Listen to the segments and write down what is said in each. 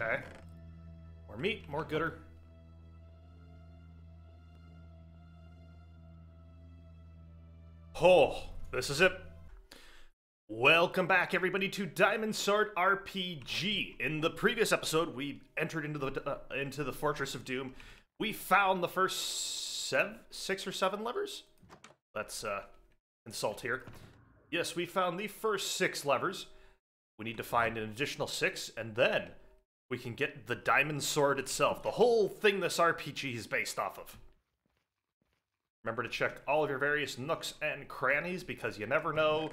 Okay. More meat, more gooder. Oh, this is it. Welcome back, everybody, to Diamond Sword RPG. In the previous episode, we entered into the uh, into the Fortress of Doom. We found the first seven, six or seven levers. Let's uh, consult here. Yes, we found the first six levers. We need to find an additional six, and then we can get the Diamond Sword itself. The whole thing this RPG is based off of. Remember to check all of your various nooks and crannies because you never know.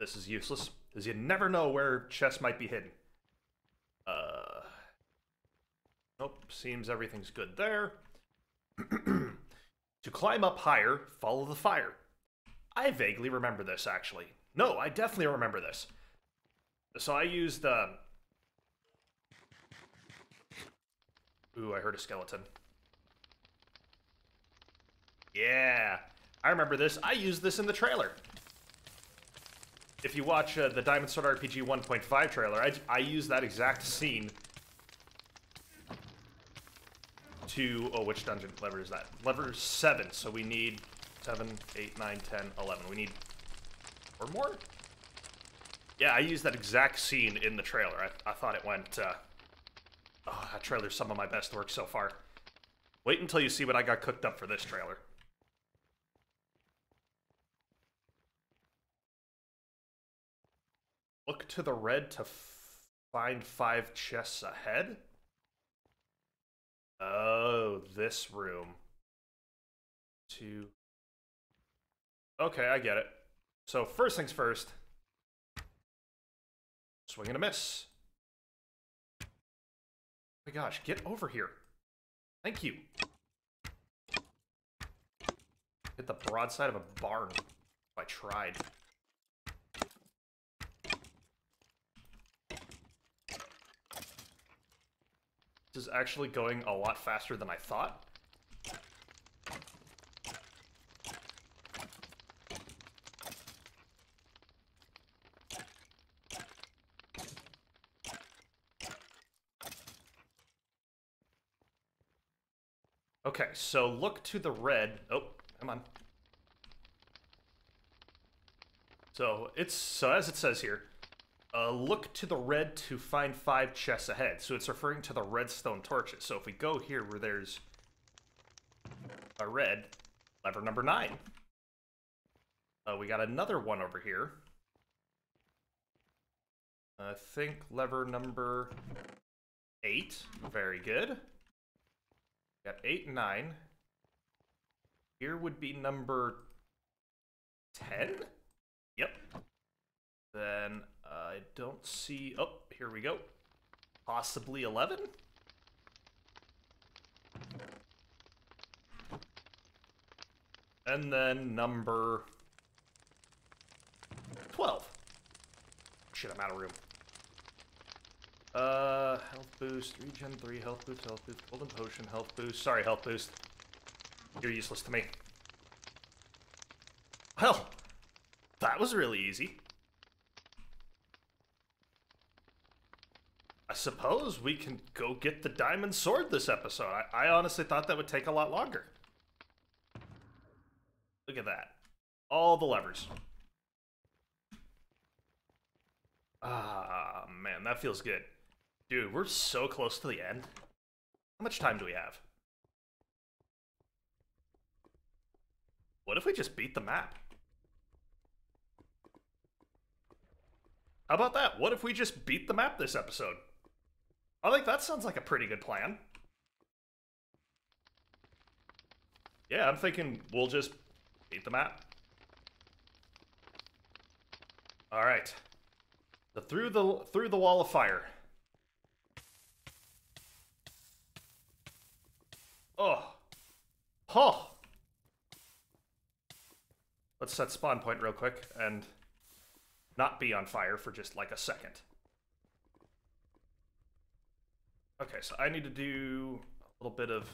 This is useless because you never know where chests might be hidden. Uh, nope, seems everything's good there. to climb up higher, follow the fire. I vaguely remember this actually. No, I definitely remember this. So I used. Uh... Ooh, I heard a skeleton. Yeah, I remember this. I used this in the trailer. If you watch uh, the Diamond Sword RPG 1.5 trailer, I, I use that exact scene to... Oh, which dungeon lever is that? Lever 7, so we need 7, 8, 9, 10, 11. We need four more? Yeah, I used that exact scene in the trailer. I, I thought it went... Uh, that trailer's some of my best work so far. Wait until you see what I got cooked up for this trailer. Look to the red to find five chests ahead? Oh, this room. Two. Okay, I get it. So first things first. Swing and a miss. My gosh, get over here. Thank you. Hit the broadside of a barn. I tried. This is actually going a lot faster than I thought. Okay, so look to the red. Oh, come on. So it's so as it says here, uh, look to the red to find five chests ahead. So it's referring to the redstone torches. So if we go here where there's a red, lever number nine. Uh, we got another one over here. I think lever number eight. Very good. Got eight and nine. Here would be number 10? Yep. Then I don't see... Oh, here we go. Possibly 11? And then number 12. Shit, I'm out of room. Uh, health boost, regen 3, health boost, health boost, golden potion, health boost. Sorry, health boost. You're useless to me. Well, that was really easy. I suppose we can go get the diamond sword this episode. I, I honestly thought that would take a lot longer. Look at that. All the levers. Ah, man, that feels good. Dude, we're so close to the end. How much time do we have? What if we just beat the map? How about that? What if we just beat the map this episode? I think that sounds like a pretty good plan. Yeah, I'm thinking we'll just beat the map. All right. The through the through the wall of fire. Oh. Let's set spawn point real quick and not be on fire for just like a second. Okay, so I need to do a little bit of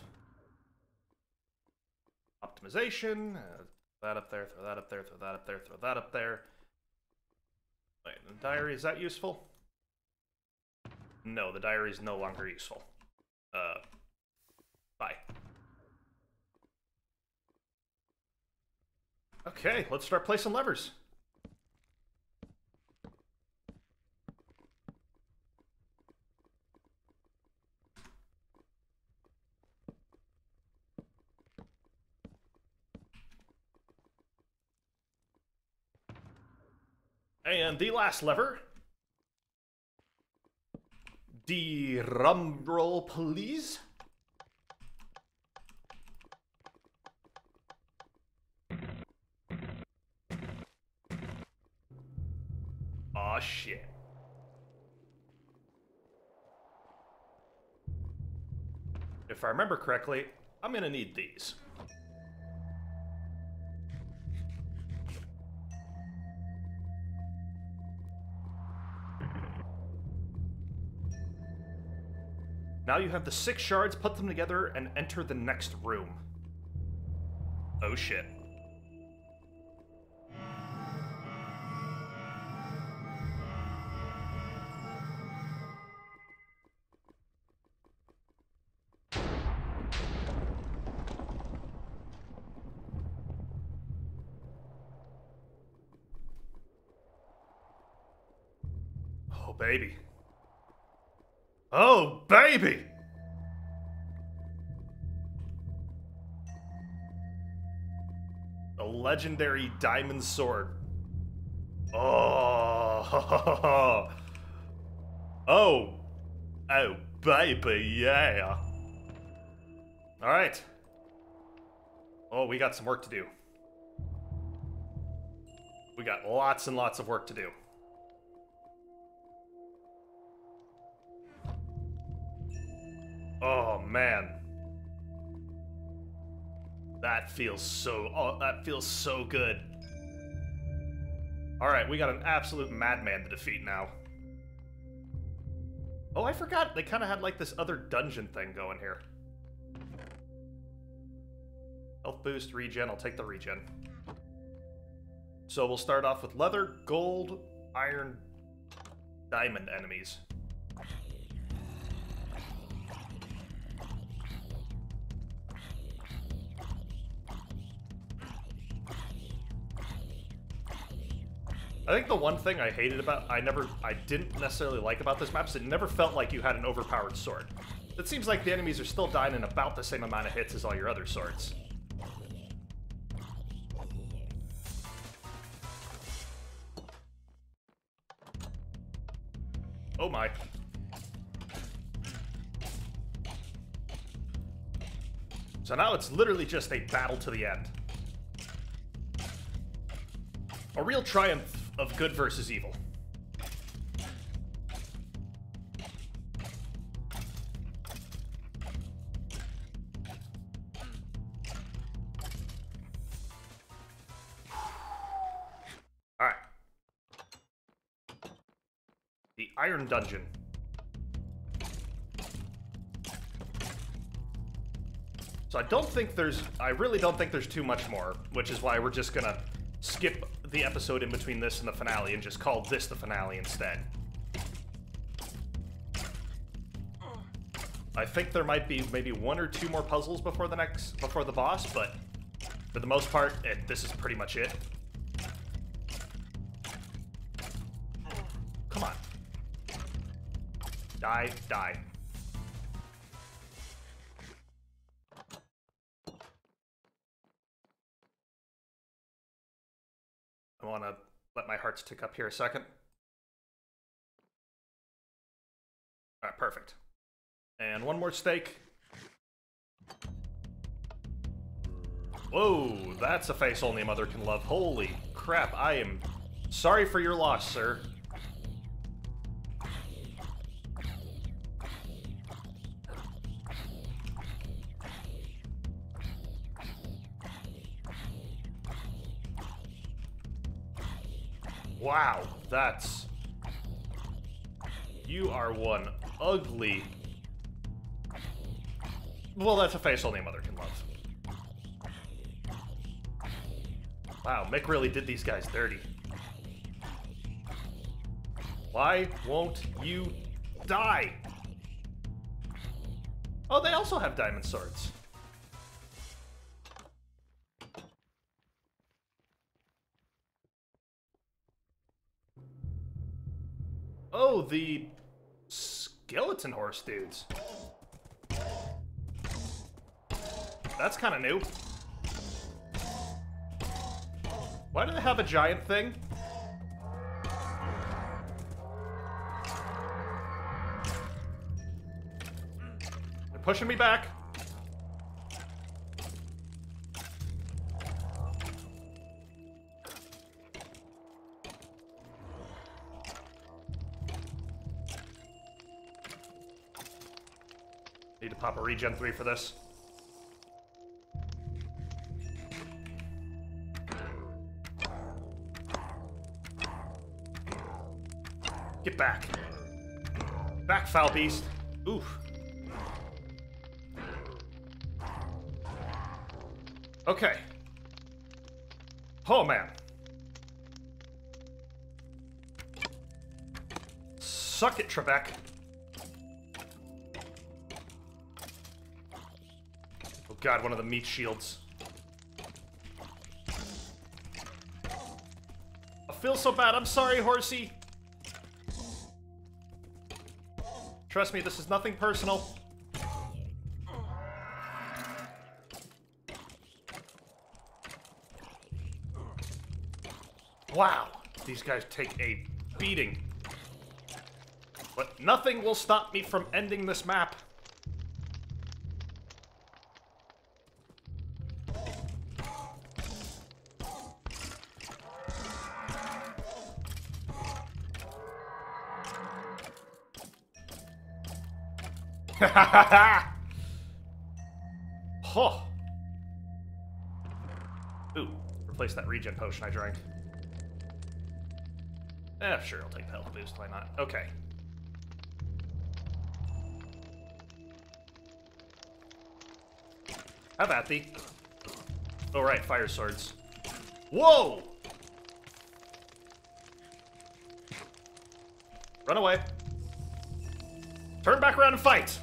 optimization. Uh, that up there, throw that up there, throw that up there, throw that up there. Wait, the diary, is that useful? No, the diary is no longer useful. Uh, bye. Okay, let's start placing levers. And the last lever. The rum roll, please. Shit. If I remember correctly, I'm gonna need these. Now you have the six shards, put them together, and enter the next room. Oh shit. Baby. Oh, baby! A legendary diamond sword. Oh. Oh. Oh, baby, yeah. All right. Oh, we got some work to do. We got lots and lots of work to do. Oh man. That feels so oh, that feels so good. All right, we got an absolute madman to defeat now. Oh, I forgot they kind of had like this other dungeon thing going here. Health boost, regen, I'll take the regen. So we'll start off with leather, gold, iron, diamond enemies. I think the one thing I hated about I never I didn't necessarily like about this map is it never felt like you had an overpowered sword. It seems like the enemies are still dying in about the same amount of hits as all your other swords. Oh my. So now it's literally just a battle to the end. A real triumph of good versus evil. Alright. The Iron Dungeon. So I don't think there's... I really don't think there's too much more, which is why we're just gonna skip the episode in between this and the finale and just call this the finale instead. I think there might be maybe one or two more puzzles before the next before the boss, but for the most part, it, this is pretty much it. Come on. Die, die. Hearts tick up here a second. All right, perfect. And one more stake. Whoa, that's a face only a mother can love. Holy crap, I am sorry for your loss, sir. Wow, that's... You are one ugly... Well, that's a face only a mother can love. Wow, Mick really did these guys dirty. Why won't you Die! Oh, they also have diamond swords. Oh, the skeleton horse dudes. That's kind of new. Why do they have a giant thing? They're pushing me back. Regen 3 for this. Get back. Back, foul beast. Oof. Okay. Oh, man. Suck it, Trebek. God, one of the meat shields. I feel so bad. I'm sorry, horsey. Trust me, this is nothing personal. Wow, these guys take a beating. But nothing will stop me from ending this map. oh. Ooh, replace that regen potion I drank. Eh, sure, I'll take the health boost, why not? Okay. How about thee. Oh, right, fire swords. Whoa! Run away. Turn back around and fight!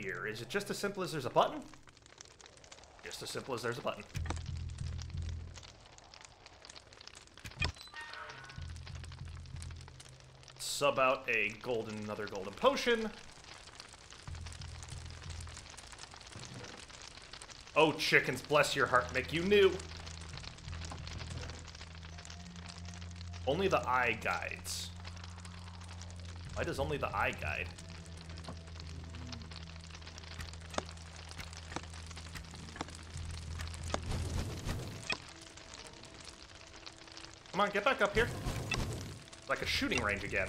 Here? Is it just as simple as there's a button? Just as simple as there's a button. Sub out a golden, another golden potion. Oh, chickens, bless your heart, Mick, you knew. Only the eye guides. Why does only the eye guide? Come on, get back up here. Like a shooting range again.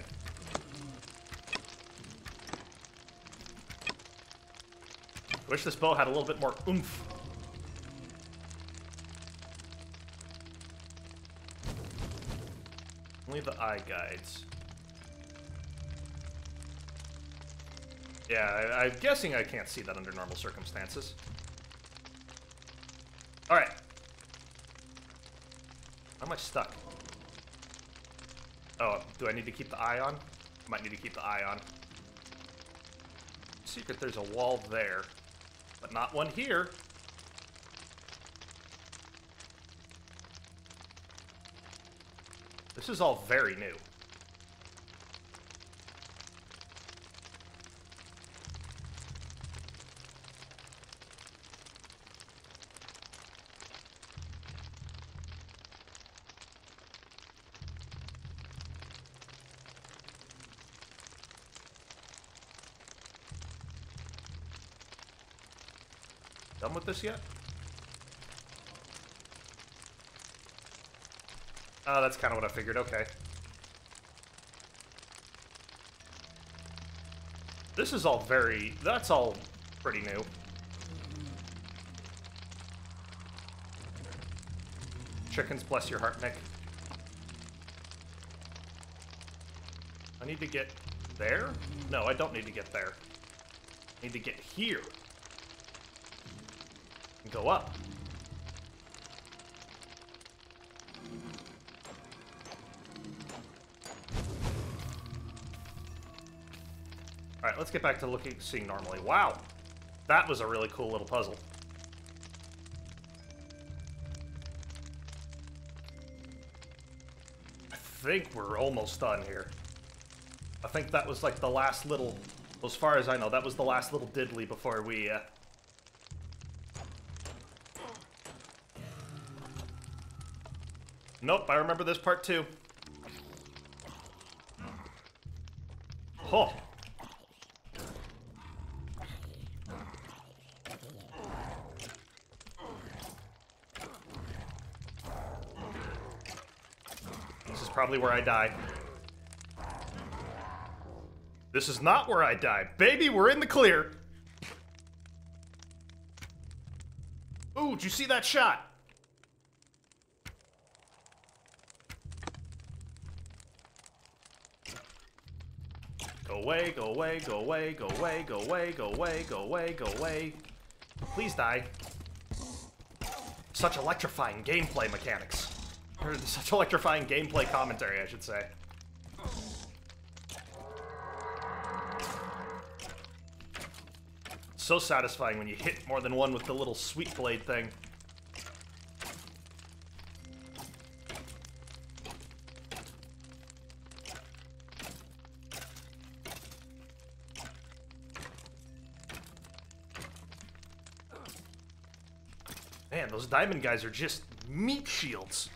Wish this bow had a little bit more oomph. Only the eye guides. Yeah, I, I'm guessing I can't see that under normal circumstances. Alright. How am I stuck? Oh, do I need to keep the eye on? Might need to keep the eye on. Secret, there's a wall there, but not one here. This is all very new. Done with this yet? Oh, that's kind of what I figured. Okay. This is all very... That's all pretty new. Chickens, bless your heart, Mick. I need to get there? No, I don't need to get there. I need to get here. Go up. Alright, let's get back to looking, seeing normally. Wow! That was a really cool little puzzle. I think we're almost done here. I think that was like the last little, as far as I know, that was the last little diddly before we, uh... Nope, I remember this part too. Oh. This is probably where I die. This is not where I die. Baby, we're in the clear. Ooh, did you see that shot? Away, go away, go away, go away, go away, go away, go away, go away. Please die. Such electrifying gameplay mechanics. Or such electrifying gameplay commentary, I should say. So satisfying when you hit more than one with the little sweet blade thing. Man, those diamond guys are just meat shields.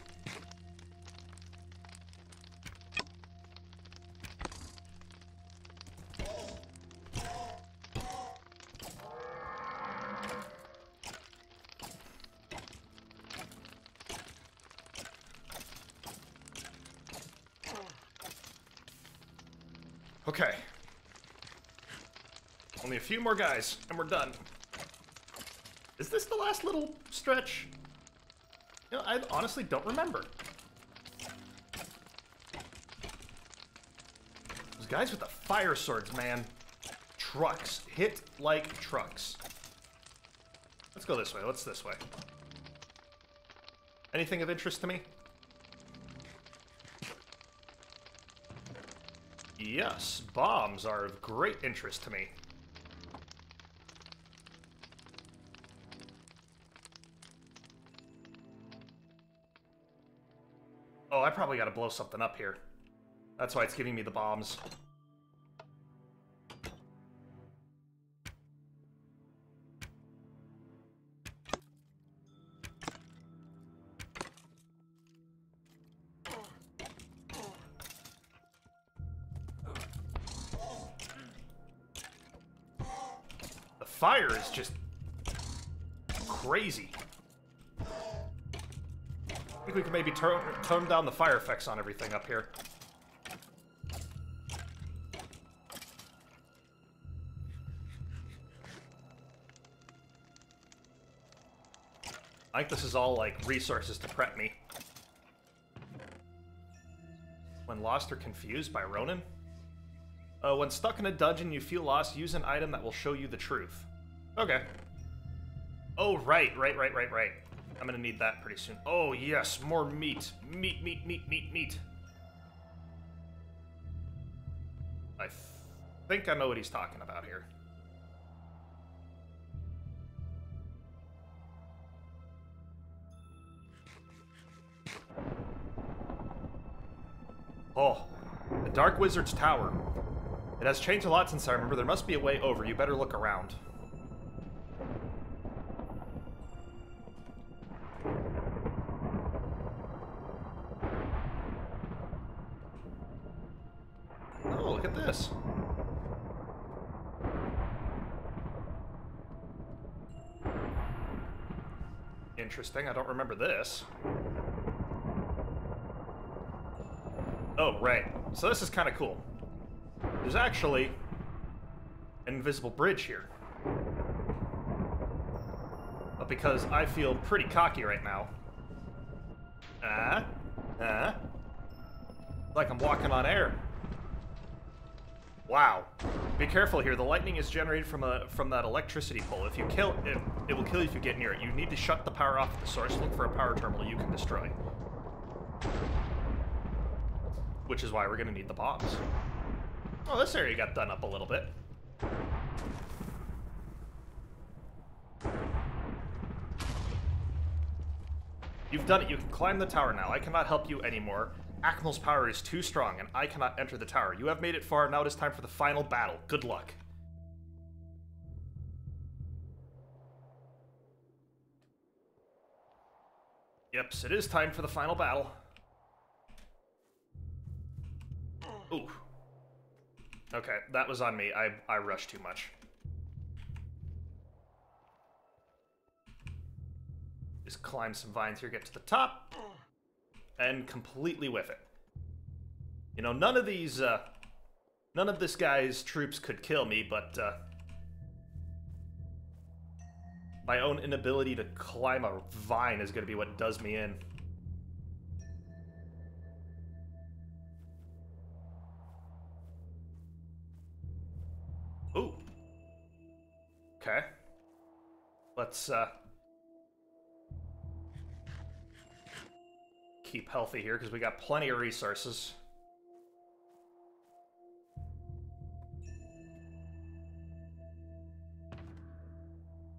Okay. Only a few more guys, and we're done. Is this the last little stretch? You know, I honestly don't remember. Those guys with the fire swords, man. Trucks. Hit like trucks. Let's go this way. Let's this way. Anything of interest to me? Yes, bombs are of great interest to me. Oh, I probably gotta blow something up here. That's why it's giving me the bombs. The fire is just crazy. We can maybe tone, tone down the fire effects on everything up here. I think this is all, like, resources to prep me. When lost or confused by Ronin? Uh, when stuck in a dungeon, you feel lost, use an item that will show you the truth. Okay. Oh, right, right, right, right, right. I'm gonna need that pretty soon. Oh, yes, more meat. Meat, meat, meat, meat, meat. I th think I know what he's talking about here. Oh, the Dark Wizard's Tower. It has changed a lot since I remember. There must be a way over. You better look around. I don't remember this. Oh, right. So this is kind of cool. There's actually an invisible bridge here. But because I feel pretty cocky right now. Uh. Uh, like I'm walking on air. Wow. Be careful here. The lightning is generated from a from that electricity pole. If you kill it, it will kill you if you get near it. You need to shut the power off at the source. Look for a power terminal you can destroy. Which is why we're gonna need the bombs. Oh, this area got done up a little bit. You've done it. You can climb the tower now. I cannot help you anymore. Akimal's power is too strong, and I cannot enter the tower. You have made it far. Now it is time for the final battle. Good luck. Yep, it is time for the final battle. Ooh. Okay, that was on me. I, I rushed too much. Just climb some vines here, get to the top, and completely whiff it. You know, none of these, uh, none of this guy's troops could kill me, but, uh, my own inability to climb a vine is going to be what does me in. Ooh. Okay. Let's, uh... Keep healthy here, because we got plenty of resources.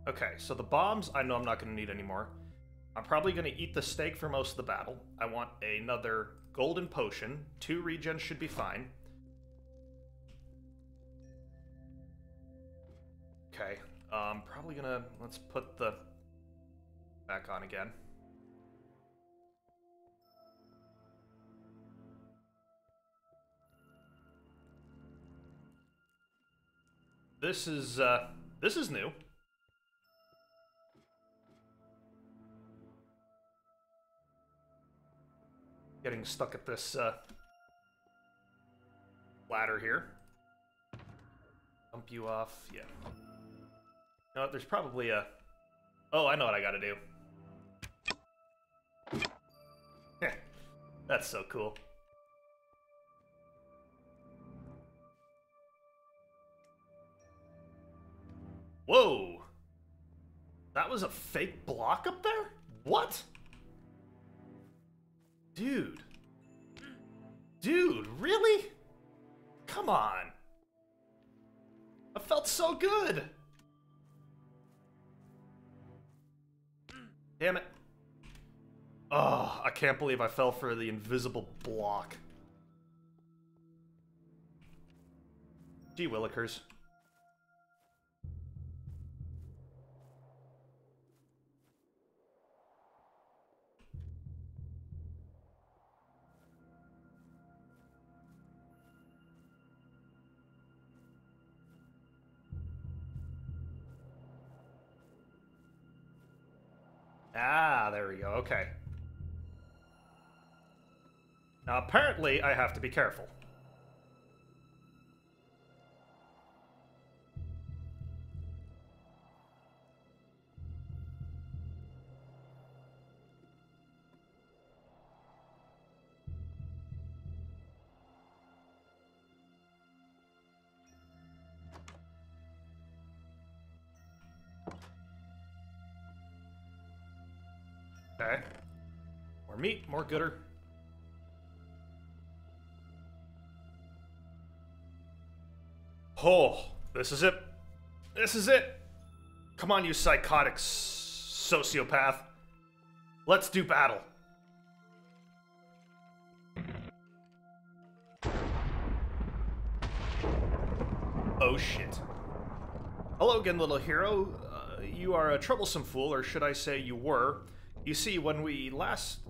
Okay, so the bombs, I know I'm not going to need anymore. I'm probably going to eat the steak for most of the battle. I want another golden potion. Two regens should be fine. Okay, um, probably gonna, let's put the back on again. This is, uh, this is new. Getting stuck at this, uh, ladder here. Dump you off, yeah. No, there's probably a... Oh, I know what I gotta do. That's so cool. Whoa! That was a fake block up there? What? Dude. Dude, really? Come on. I felt so good. Damn it. Oh, I can't believe I fell for the invisible block. Gee willikers. Ah, there we go. Okay. Now, apparently, I have to be careful. More gooder. Oh, this is it. This is it. Come on, you psychotic sociopath. Let's do battle. Oh shit. Hello again, little hero. Uh, you are a troublesome fool, or should I say you were. You see, when we last...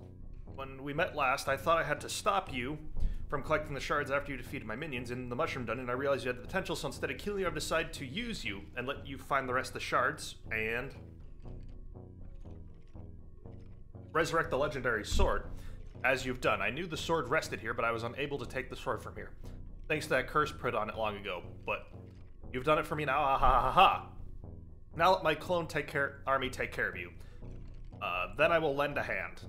When we met last, I thought I had to stop you from collecting the shards after you defeated my minions in the Mushroom Dungeon. I realized you had the potential, so instead of killing you, I've decided to use you and let you find the rest of the shards, and... Resurrect the legendary sword, as you've done. I knew the sword rested here, but I was unable to take the sword from here. Thanks to that curse put on it long ago, but you've done it for me now, Ha ha ha ha. Now let my clone take care army take care of you. Uh, then I will lend a hand.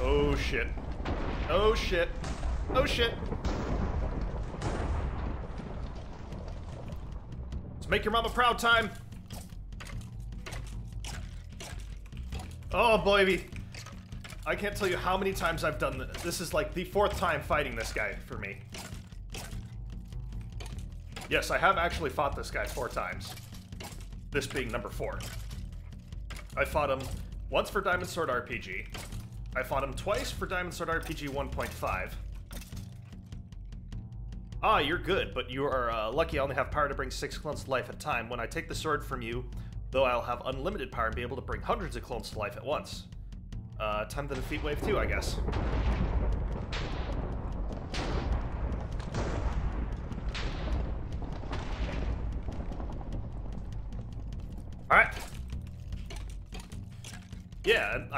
Oh shit. Oh shit. Oh shit. Let's make your mama proud time. Oh, baby. I can't tell you how many times I've done this. This is like the fourth time fighting this guy for me. Yes, I have actually fought this guy four times. This being number four. I fought him once for Diamond Sword RPG. I fought him twice for Diamond Sword RPG 1.5. Ah, you're good, but you are uh, lucky I only have power to bring six clones to life at a time. When I take the sword from you, though I'll have unlimited power and be able to bring hundreds of clones to life at once. Uh, time to defeat Wave 2, I guess.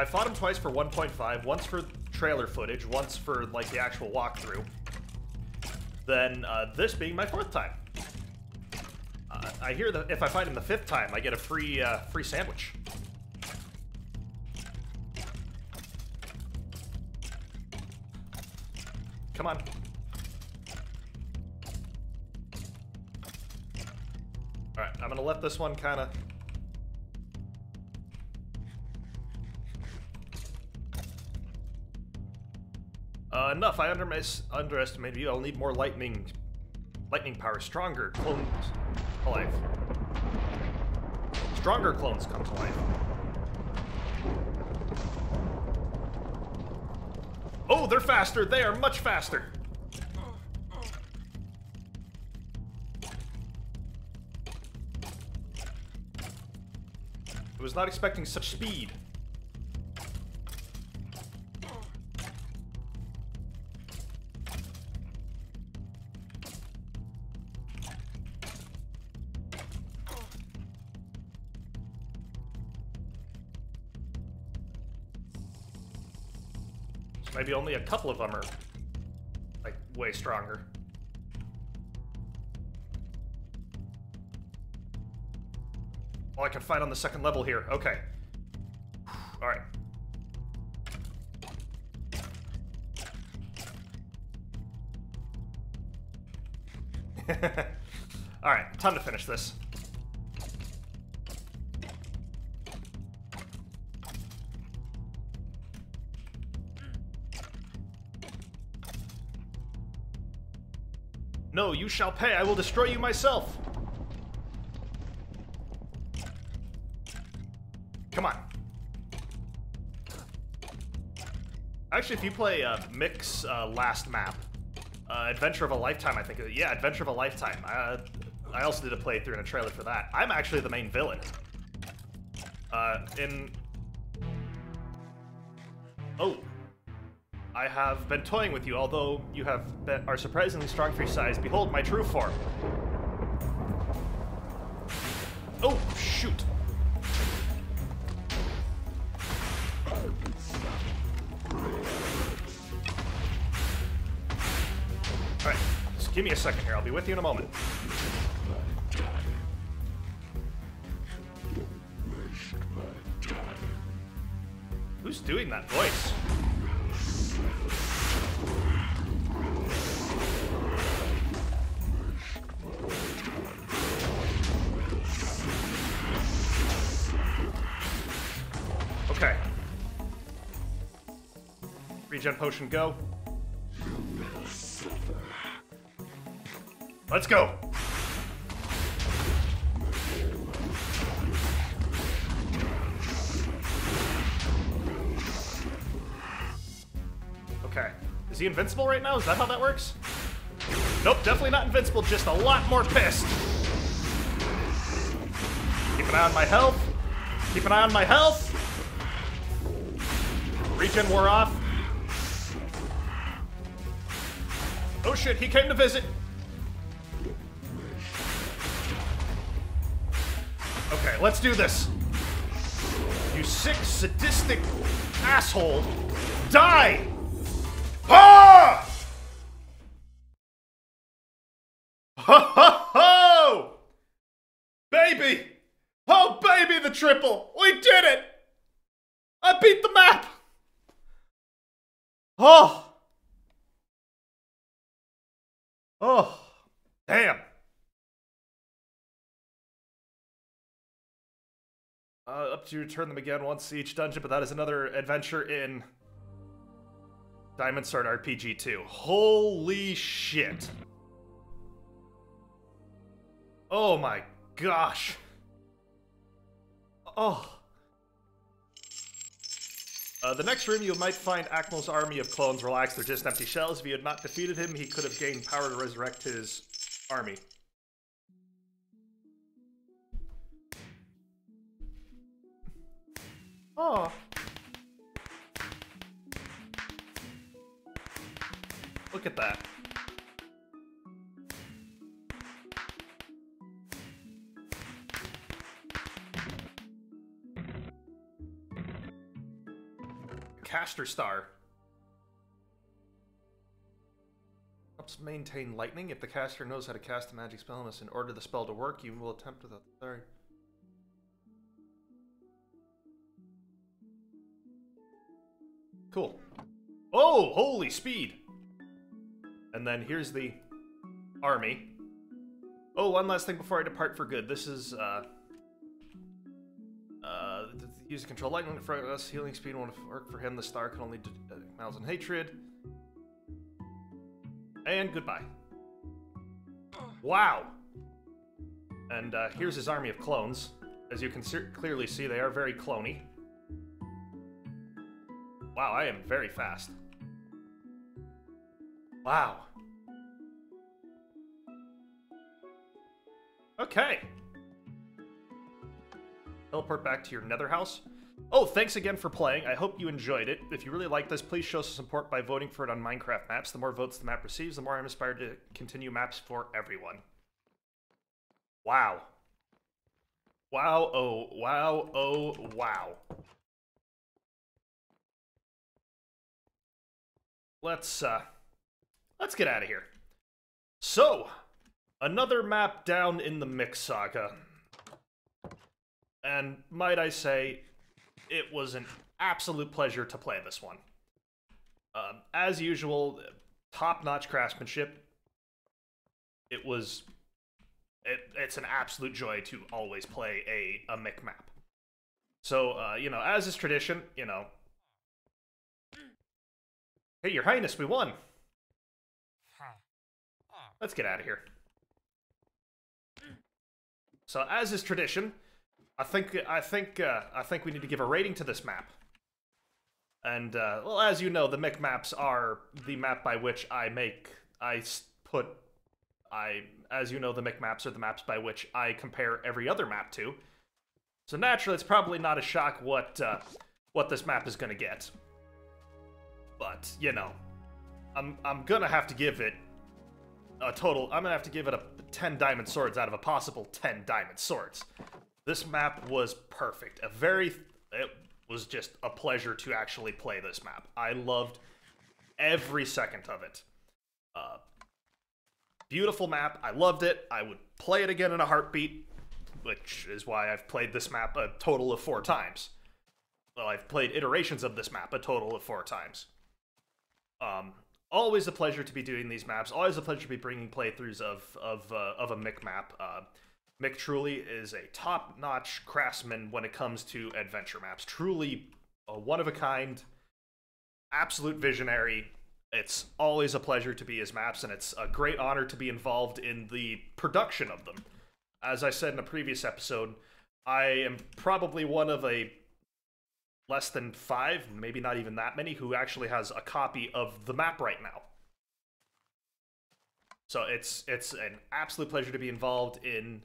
I fought him twice for 1.5, once for trailer footage, once for, like, the actual walkthrough. Then, uh, this being my fourth time. Uh, I hear that if I fight him the fifth time, I get a free, uh, free sandwich. Come on. Alright, I'm gonna let this one kinda... Uh, enough, I underes underestimated you. I'll need more lightning... Lightning power. Stronger clones alive. Stronger clones come to life. Oh, they're faster! They are much faster! I was not expecting such speed. Maybe only a couple of them are, like, way stronger. Oh, I can fight on the second level here. Okay. Alright. Alright, time to finish this. Shall pay. I will destroy you myself. Come on. Actually, if you play uh, Mick's uh, last map, uh, Adventure of a Lifetime, I think. Yeah, Adventure of a Lifetime. Uh, I also did a playthrough and a trailer for that. I'm actually the main villain. Uh, in... Oh. I have been toying with you, although you have been, are surprisingly strong for your size. Behold my true form. Oh, shoot. Alright, just give me a second here. I'll be with you in a moment. Who's doing that voice? Regen potion, go. Let's go. Okay. Is he invincible right now? Is that how that works? Nope, definitely not invincible, just a lot more pissed. Keep an eye on my health. Keep an eye on my health. Regen wore off. Oh shit, he came to visit. Okay, let's do this. You sick, sadistic asshole. Die! Ah! Ho ho ho! Baby! Oh, baby, the triple! We did it! I beat the map! Oh! Oh, damn. Uh, up to return them again once each dungeon, but that is another adventure in Diamond Sword RPG 2. Holy shit. Oh my gosh. Oh. Uh, the next room, you might find Akimal's army of clones relaxed. They're just empty shells. If you had not defeated him, he could have gained power to resurrect his army. Oh. Look at that. Star. Helps maintain lightning. If the caster knows how to cast a magic spell, must in order the spell to work, you will attempt without the sorry. Cool. Oh, holy speed! And then here's the army. Oh, one last thing before I depart for good. This is, uh... Use control lightning for us. Healing speed won't work for him. The star can only do uh, miles in hatred. And goodbye. Wow! And uh, here's his army of clones. As you can clearly see, they are very clony. Wow, I am very fast. Wow. Okay. Teleport back to your nether house. Oh, thanks again for playing. I hope you enjoyed it. If you really like this, please show some support by voting for it on Minecraft Maps. The more votes the map receives, the more I'm inspired to continue maps for everyone. Wow. Wow, oh, wow, oh, wow. Let's, uh, let's get out of here. So, another map down in the Mick's Saga. And might I say, it was an absolute pleasure to play this one. Um, as usual, top-notch craftsmanship. It was... It, it's an absolute joy to always play a, a Mick map. So, uh, you know, as is tradition, you know... Hey, Your Highness, we won! Let's get out of here. So, as is tradition, I think I think uh, I think we need to give a rating to this map. And uh, well, as you know, the Mick maps are the map by which I make I put I as you know the Mick maps are the maps by which I compare every other map to. So naturally, it's probably not a shock what uh, what this map is going to get. But you know, I'm I'm gonna have to give it a total. I'm gonna have to give it a 10 diamond swords out of a possible 10 diamond swords. This map was perfect. A very, it was just a pleasure to actually play this map. I loved every second of it. Uh, beautiful map. I loved it. I would play it again in a heartbeat, which is why I've played this map a total of four times. Well, I've played iterations of this map a total of four times. Um, always a pleasure to be doing these maps. Always a pleasure to be bringing playthroughs of of uh, of a Mick map. Uh, Mick truly is a top-notch craftsman when it comes to adventure maps. Truly a one-of-a-kind, absolute visionary. It's always a pleasure to be his maps, and it's a great honor to be involved in the production of them. As I said in a previous episode, I am probably one of a less than five, maybe not even that many, who actually has a copy of the map right now. So it's it's an absolute pleasure to be involved in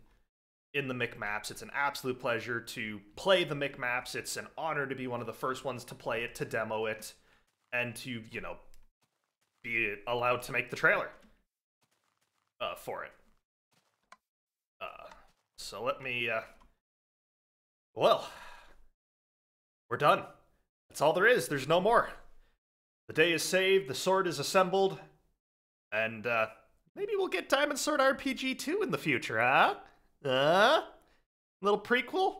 in the Mick maps. It's an absolute pleasure to play the Mick maps. It's an honor to be one of the first ones to play it, to demo it, and to, you know, be allowed to make the trailer uh, for it. Uh, so let me, uh, well, we're done. That's all there is. There's no more. The day is saved, the sword is assembled, and uh, maybe we'll get Diamond Sword RPG 2 in the future, huh? Uh? Little prequel?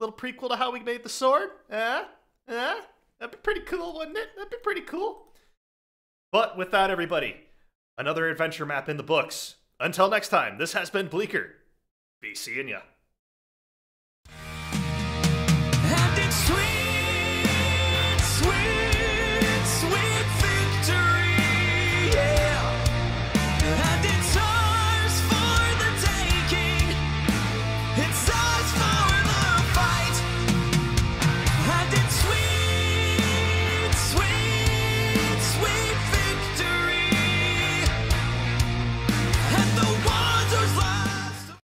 Little prequel to how we made the sword? Uh? Uh? That'd be pretty cool, wouldn't it? That'd be pretty cool. But with that, everybody, another adventure map in the books. Until next time, this has been Bleaker. Be seeing ya.